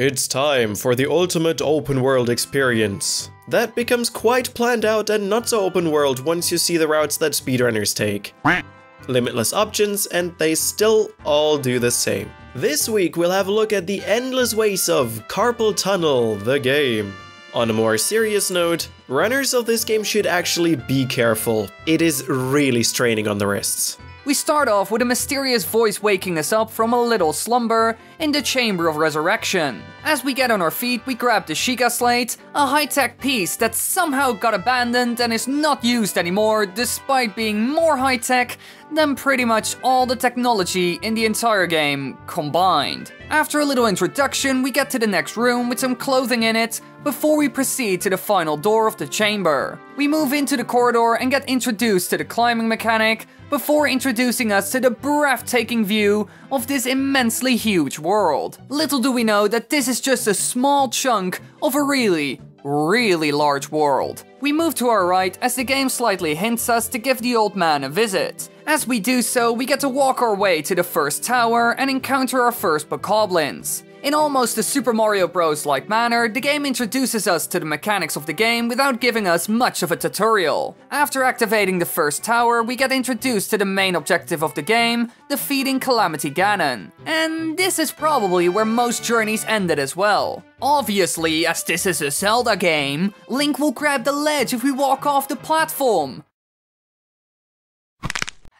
It's time for the ultimate open world experience. That becomes quite planned out and not so open world once you see the routes that speedrunners take. Limitless options, and they still all do the same. This week we'll have a look at the endless ways of Carpal Tunnel, the game. On a more serious note, runners of this game should actually be careful. It is really straining on the wrists. We start off with a mysterious voice waking us up from a little slumber in the Chamber of Resurrection. As we get on our feet, we grab the Sheikah Slate, a high-tech piece that somehow got abandoned and is not used anymore despite being more high-tech than pretty much all the technology in the entire game combined. After a little introduction, we get to the next room with some clothing in it before we proceed to the final door of the chamber. We move into the corridor and get introduced to the climbing mechanic before introducing us to the breathtaking view of this immensely huge world. Little do we know that this is just a small chunk of a really, really large world. We move to our right as the game slightly hints us to give the old man a visit. As we do so, we get to walk our way to the first tower and encounter our first bokoblins. In almost a Super Mario Bros. like manner, the game introduces us to the mechanics of the game without giving us much of a tutorial. After activating the first tower, we get introduced to the main objective of the game, defeating Calamity Ganon. And this is probably where most journeys ended as well. Obviously, as this is a Zelda game, Link will grab the ledge if we walk off the platform.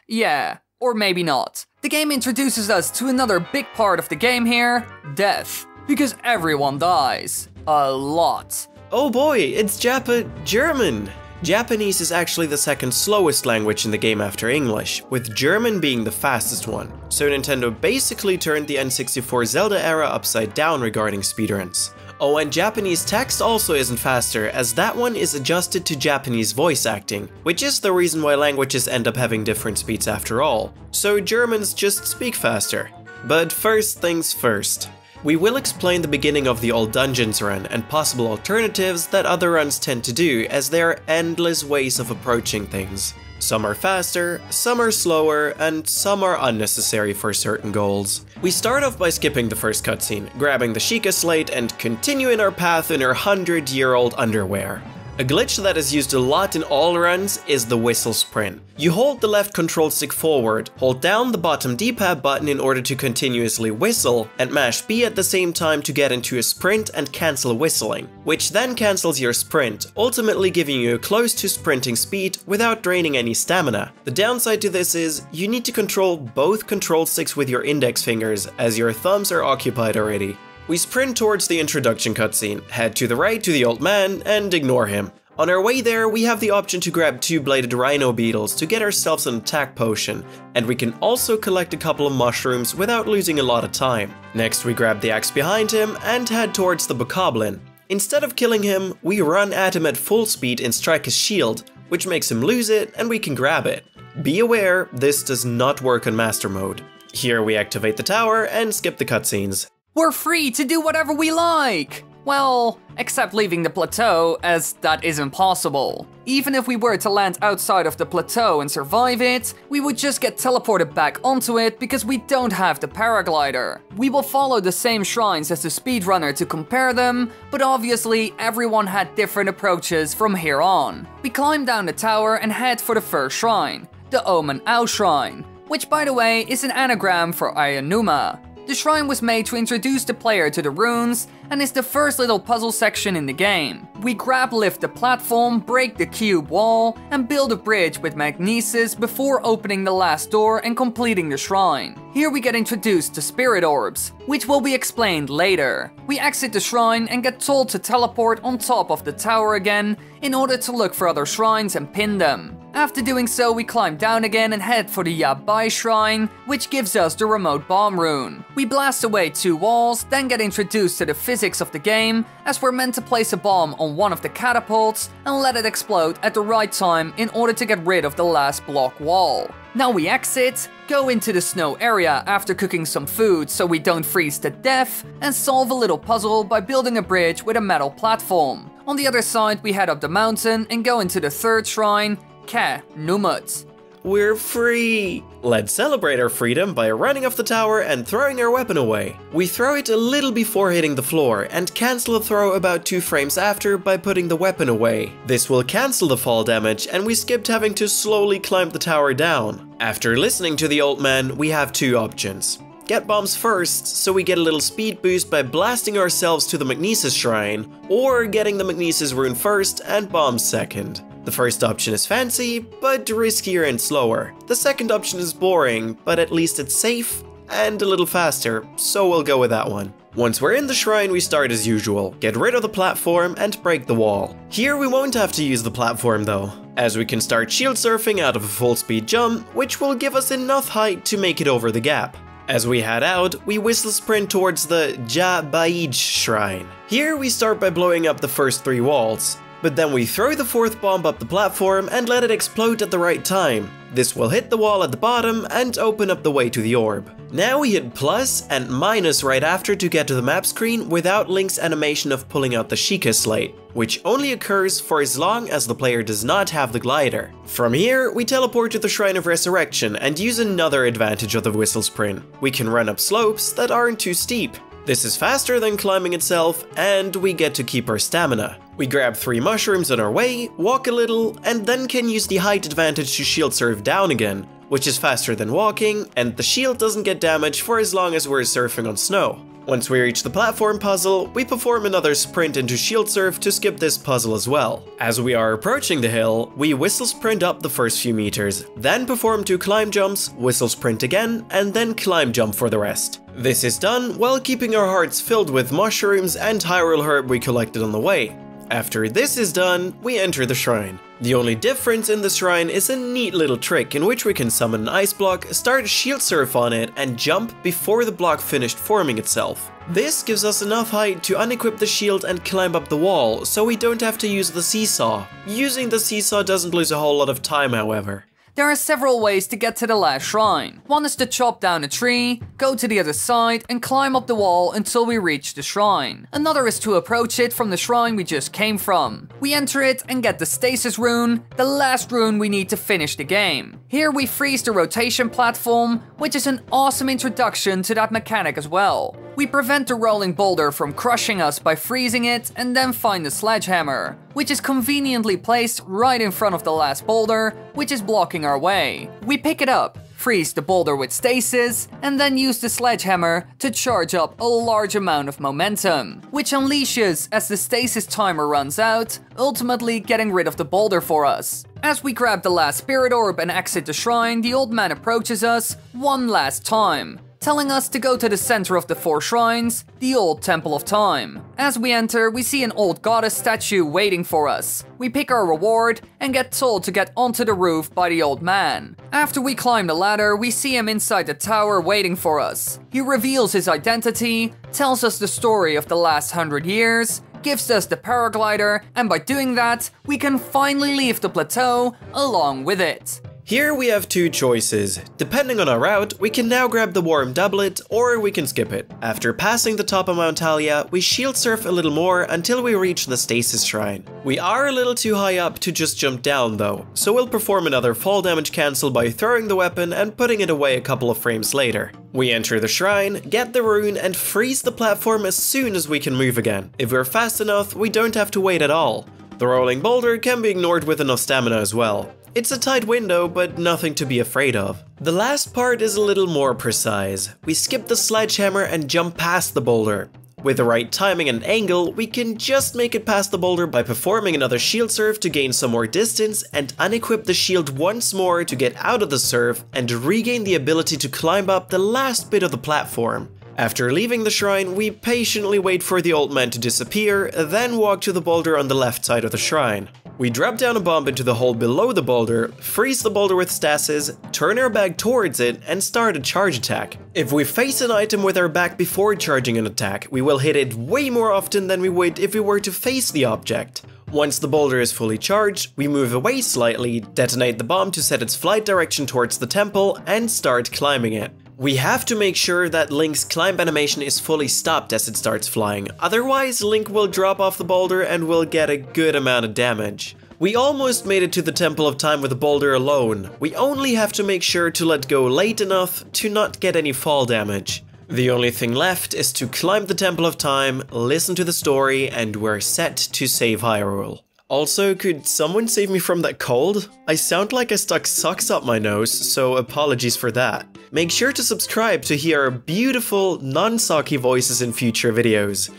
Yeah, or maybe not. The game introduces us to another big part of the game here death. Because everyone dies. A lot. Oh boy, it's Japa German! Japanese is actually the second slowest language in the game after English, with German being the fastest one. So Nintendo basically turned the N64 Zelda era upside down regarding speedruns. Oh, and Japanese text also isn't faster, as that one is adjusted to Japanese voice acting, which is the reason why languages end up having different speeds after all. So Germans just speak faster. But first things first. We will explain the beginning of the all dungeons run and possible alternatives that other runs tend to do, as there are endless ways of approaching things. Some are faster, some are slower, and some are unnecessary for certain goals. We start off by skipping the first cutscene, grabbing the Sheikah Slate, and continuing our path in our 100 year old underwear. A glitch that is used a lot in all runs is the whistle sprint. You hold the left control stick forward, hold down the bottom D-pad button in order to continuously whistle, and mash B at the same time to get into a sprint and cancel whistling, which then cancels your sprint, ultimately giving you a close to sprinting speed without draining any stamina. The downside to this is, you need to control both control sticks with your index fingers, as your thumbs are occupied already. We sprint towards the introduction cutscene, head to the right to the old man, and ignore him. On our way there, we have the option to grab two bladed rhino beetles to get ourselves an attack potion, and we can also collect a couple of mushrooms without losing a lot of time. Next, we grab the axe behind him and head towards the bokoblin. Instead of killing him, we run at him at full speed and strike his shield, which makes him lose it and we can grab it. Be aware, this does not work on Master Mode. Here we activate the tower and skip the cutscenes. We're free to do whatever we like! Well, except leaving the plateau, as that is impossible. Even if we were to land outside of the plateau and survive it, we would just get teleported back onto it because we don't have the paraglider. We will follow the same shrines as the speedrunner to compare them, but obviously everyone had different approaches from here on. We climb down the tower and head for the first shrine, the Oman Au Shrine, which by the way is an anagram for Aonuma, the shrine was made to introduce the player to the runes and is the first little puzzle section in the game. We grab lift the platform, break the cube wall, and build a bridge with magnesis before opening the last door and completing the shrine. Here we get introduced to spirit orbs, which will be explained later. We exit the shrine and get told to teleport on top of the tower again in order to look for other shrines and pin them. After doing so, we climb down again and head for the Ja Baij Shrine, which gives us the remote bomb rune. We blast away two walls, then get introduced to the physics of the game, as we're meant to place a bomb on one of the catapults and let it explode at the right time in order to get rid of the last block wall. Now we exit, go into the snow area after cooking some food so we don't freeze to death, and solve a little puzzle by building a bridge with a metal platform. On the other side, we head up the mountain and go into the third shrine, Keh Namut. we're free! Let's celebrate our freedom by running off the tower and throwing our weapon away. We throw it a little before hitting the floor and cancel the throw about 2 frames after by putting the weapon away. This will cancel the fall damage and we skipped having to slowly climb the tower down. After listening to the old man, we have two options. Get bombs first, so we get a little speed boost by blasting ourselves to the Magnesis Shrine, or getting the Magnesis rune first and bombs second. The first option is fancy, but riskier and slower. The second option is boring, but at least it's safe and a little faster, so we'll go with that one. Once we're in the shrine, we start as usual, get rid of the platform and break the wall. Here we won't have to use the platform though, as we can start shield surfing out of a full speed jump, which will give us enough height to make it over the gap. As we head out, we whistle sprint towards the Ja Baij shrine. Here we start by blowing up the first three walls, but then we throw the fourth bomb up the platform and let it explode at the right time. This will hit the wall at the bottom and open up the way to the orb. Now we hit plus and minus right after to get to the map screen without Link's animation of pulling out the Sheikah slate, which only occurs for as long as the player does not have the glider. From here, we teleport to the Shrine of Resurrection and use another advantage of the Whistle Sprint. We can run up slopes that aren't too steep. This is faster than climbing itself, and we get to keep our stamina. We grab three mushrooms on our way, walk a little, and then can use the height advantage to shield surf down again, which is faster than walking, and the shield doesn't get damaged for as long as we're surfing on snow. Once we reach the platform puzzle, we perform another sprint into shield surf to skip this puzzle as well. As we are approaching the hill, we whistle sprint up the first few meters, then perform two climb jumps, whistle sprint again, and then climb jump for the rest. This is done while keeping our hearts filled with mushrooms and Hyrule herb we collected on the way. After this is done, we enter the shrine. The only difference in the shrine is a neat little trick in which we can summon an ice block, start shield surf on it, and jump before the block finished forming itself. This gives us enough height to unequip the shield and climb up the wall, so we don't have to use the seesaw. Using the seesaw doesn't lose a whole lot of time however. There are several ways to get to the last shrine. One is to chop down a tree, go to the other side, and climb up the wall until we reach the shrine. Another is to approach it from the shrine we just came from. We enter it and get the stasis rune, the last rune we need to finish the game. Here we freeze the rotation platform, which is an awesome introduction to that mechanic as well. We prevent the rolling boulder from crushing us by freezing it and then find the sledgehammer, which is conveniently placed right in front of the last boulder, which is blocking our way. We pick it up, freeze the boulder with stasis, and then use the sledgehammer to charge up a large amount of momentum, which unleashes as the stasis timer runs out, ultimately getting rid of the boulder for us. As we grab the last spirit orb and exit the shrine, the old man approaches us one last time, telling us to go to the center of the four shrines, the old Temple of Time. As we enter, we see an old goddess statue waiting for us. We pick our reward and get told to get onto the roof by the old man. After we climb the ladder, we see him inside the tower waiting for us. He reveals his identity, tells us the story of the last hundred years, gives us the paraglider, and by doing that, we can finally leave the plateau along with it. Here we have two choices. Depending on our route, we can now grab the Warm Doublet, or we can skip it. After passing the top of Mount Hylia, we shield surf a little more until we reach the Stasis Shrine. We are a little too high up to just jump down though, so we'll perform another fall damage cancel by throwing the weapon and putting it away a couple of frames later. We enter the shrine, get the rune, and freeze the platform as soon as we can move again. If we're fast enough, we don't have to wait at all. The rolling boulder can be ignored with enough stamina as well. It's a tight window, but nothing to be afraid of. The last part is a little more precise. We skip the sledgehammer and jump past the boulder. With the right timing and angle, we can just make it past the boulder by performing another shield surf to gain some more distance and unequip the shield once more to get out of the surf and regain the ability to climb up the last bit of the platform. After leaving the shrine, we patiently wait for the old man to disappear, then walk to the boulder on the left side of the shrine. We drop down a bomb into the hole below the boulder, freeze the boulder with stasis, turn our back towards it, and start a charge attack. If we face an item with our back before charging an attack, we will hit it way more often than we would if we were to face the object. Once the boulder is fully charged, we move away slightly, detonate the bomb to set its flight direction towards the temple, and start climbing it. We have to make sure that Link's climb animation is fully stopped as it starts flying, otherwise Link will drop off the boulder and will get a good amount of damage. We almost made it to the Temple of Time with the boulder alone. We only have to make sure to let go late enough to not get any fall damage. The only thing left is to climb the Temple of Time, listen to the story, and we're set to save Hyrule. Also, could someone save me from that cold? I sound like I stuck socks up my nose, so apologies for that. Make sure to subscribe to hear our beautiful, non-socky voices in future videos.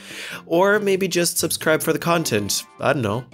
Or maybe just subscribe for the content, I don't know.